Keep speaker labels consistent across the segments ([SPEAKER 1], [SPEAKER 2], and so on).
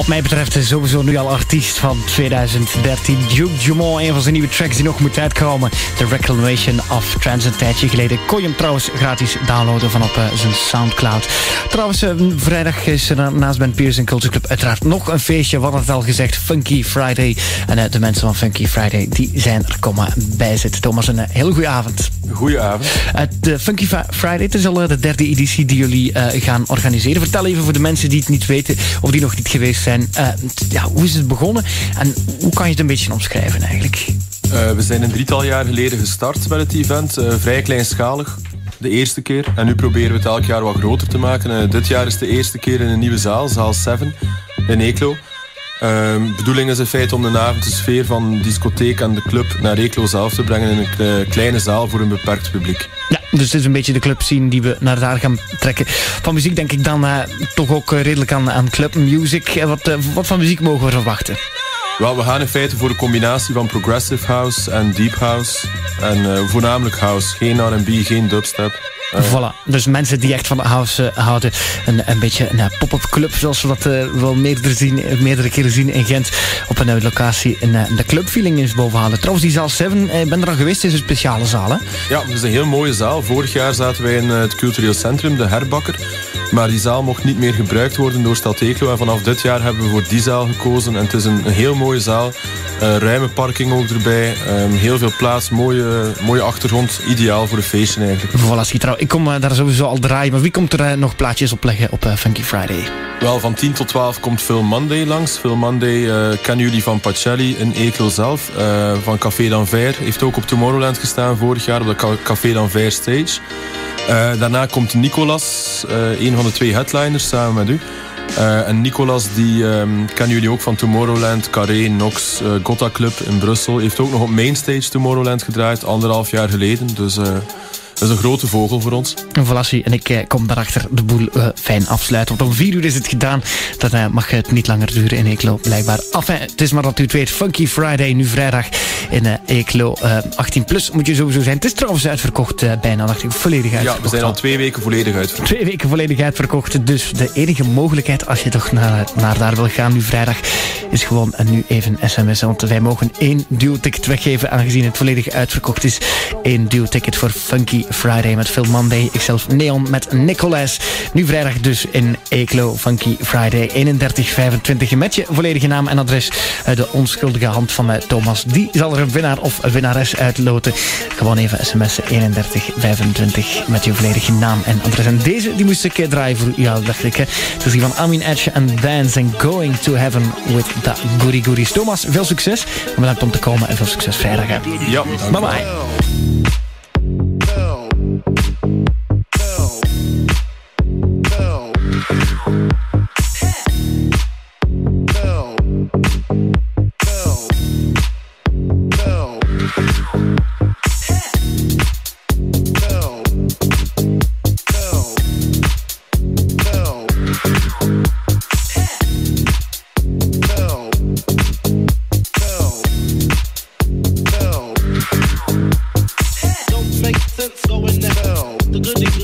[SPEAKER 1] Wat mij betreft is sowieso nu al artiest van 2013. Duke Dumont, een van zijn nieuwe tracks die nog moet uitkomen. The Reclamation of Trans, een tijdje geleden. Kon je hem trouwens gratis downloaden van op uh, zijn Soundcloud. Trouwens, uh, vrijdag is er naast Ben Pierce en Culture Club uiteraard nog een feestje. Wat het al gezegd, Funky Friday. En uh, de mensen van Funky Friday, die zijn er komen bij zitten. Thomas, een heel goede avond.
[SPEAKER 2] Goedenavond.
[SPEAKER 1] de Funky Friday, het is al de derde editie die jullie gaan organiseren. Vertel even voor de mensen die het niet weten of die nog niet geweest zijn. Uh, ja, hoe is het begonnen en hoe kan je het een beetje omschrijven eigenlijk?
[SPEAKER 2] Uh, we zijn een drietal jaar geleden gestart met het event. Uh, vrij kleinschalig. De eerste keer. En nu proberen we het elk jaar wat groter te maken. dit jaar is de eerste keer in een nieuwe zaal, zaal 7 in Eeklo. De uh, bedoeling is in feite om de avond de sfeer van discotheek en de club naar Eeklo zelf te brengen in een kleine zaal voor een beperkt publiek.
[SPEAKER 1] Dus het is een beetje de club zien die we naar daar gaan trekken. Van muziek denk ik dan uh, toch ook uh, redelijk aan, aan club music. Uh, wat, wat van muziek mogen we verwachten?
[SPEAKER 2] Wel, we gaan in feite voor een combinatie van progressive house en deep house. En voornamelijk house. Geen R&B, geen dubstep.
[SPEAKER 1] Voilà, dus mensen die echt van house uh, houden. Een, een beetje een pop-up club, zoals we dat uh, wel meerdere, zien, meerdere keren zien in Gent. Op een locatie in de clubfeeling is bovenhalen. Trouwens, die zaal 7, ik ben er al geweest, is een speciale zaal, hè?
[SPEAKER 2] Ja, het is een heel mooie zaal. Vorig jaar zaten wij in het cultureel centrum, de Herbakker. Maar die zaal mocht niet meer gebruikt worden door Stad Eeklo. En vanaf dit jaar hebben we voor die zaal gekozen. En het is een, een heel mooie zaal. Uh, ruime parking ook erbij. Um, heel veel plaats, mooie, mooie achtergrond. Ideaal voor een feestje eigenlijk.
[SPEAKER 1] Voilà, Schietrou. Ik kom uh, daar sowieso al draaien. Maar wie komt er uh, nog plaatjes op leggen op Funky Friday?
[SPEAKER 2] Wel, van 10 tot 12 komt Phil Monday langs. Phil Monday kennen jullie van Pacelli in Eeklo zelf. van Café d'Anvers. Heeft ook op Tomorrowland gestaan vorig jaar op de Café d'Anvers stage. Uh, daarna komt Nicolas, uh, een van de twee headliners, samen met u. Uh, en Nicolas, die um, kennen jullie ook van Tomorrowland, Carré, Nox, Gotta Club in Brussel. Heeft ook nog op Mainstage Tomorrowland gedraaid, anderhalf jaar geleden. Dus dat is een grote vogel voor ons.
[SPEAKER 1] Een Valassi en ik eh, kom daarachter de boel uh, fijn afsluiten. Want om vier uur is het gedaan. Dan uh, mag het niet langer duren in Eeklo, blijkbaar. Enfin, het is maar dat u het weet. Funky Friday, nu vrijdag in uh, Eeklo. 18 plus moet je sowieso zijn. Het is trouwens uitverkocht bijna, dacht ik. Volledig uitverkocht.
[SPEAKER 2] Ja, we zijn al twee weken volledig uitverkocht.
[SPEAKER 1] Twee weken volledig uitverkocht. Dus de enige mogelijkheid, als je toch naar, naar daar wil gaan nu vrijdag, is gewoon nu even sms'en. Want wij mogen één duo-ticket weggeven, aangezien het volledig uitverkocht is. Eén duo-ticket voor Funky Friday met Phil Monday. Ikzelf Neon met Nicolas. Nu vrijdag dus in Eeklo Funky Friday 3125. Met je volledige naam en adres. De onschuldige hand van Thomas. Die zal er een winnaar of winnares uitloten. Gewoon even sms'en 3125 met je volledige naam en adres. En deze die moest ik draaien voor jou, dacht ik. Het is die van Amin Edge en Dance and Going to Heaven with the Goody Goodies. Thomas, veel succes. Bedankt om te komen en veel succes vrijdag.
[SPEAKER 2] Ja,
[SPEAKER 1] bye bye.
[SPEAKER 3] good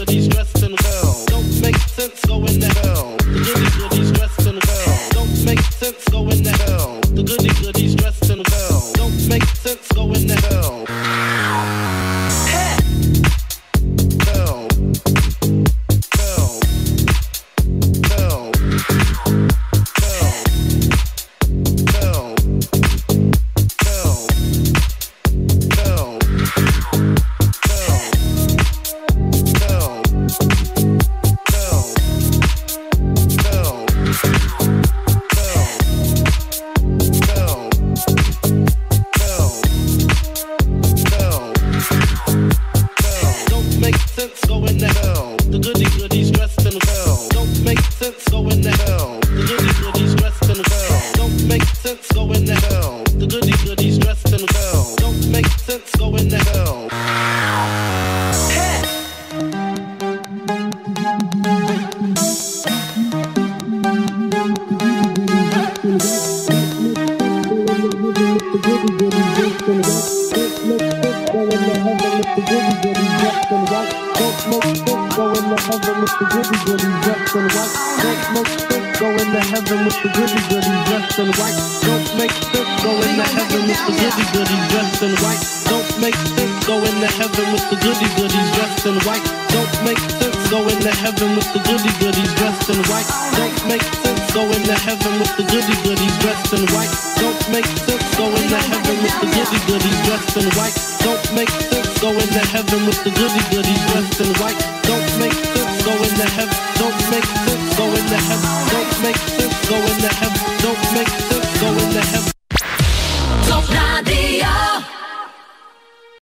[SPEAKER 3] Don't smoke stick, go in the oven with the goody goody. Just and what? Don't smoke stick. Go into heaven with the goody goodies dressed in white. Don't make sense. Go into heaven with the goody goodies dressed in white. Don't make sense. Go into heaven with the goody goodies dressed in white. Don't make sense. Go into heaven with the goody goodies dressed in white. Don't make sense. Go into heaven with the goody goodies dressed in white. Don't make sense. Go into heaven with the goody goodies dressed in white. Don't make sense. Go into heaven with the goody goodies dressed in white. Don't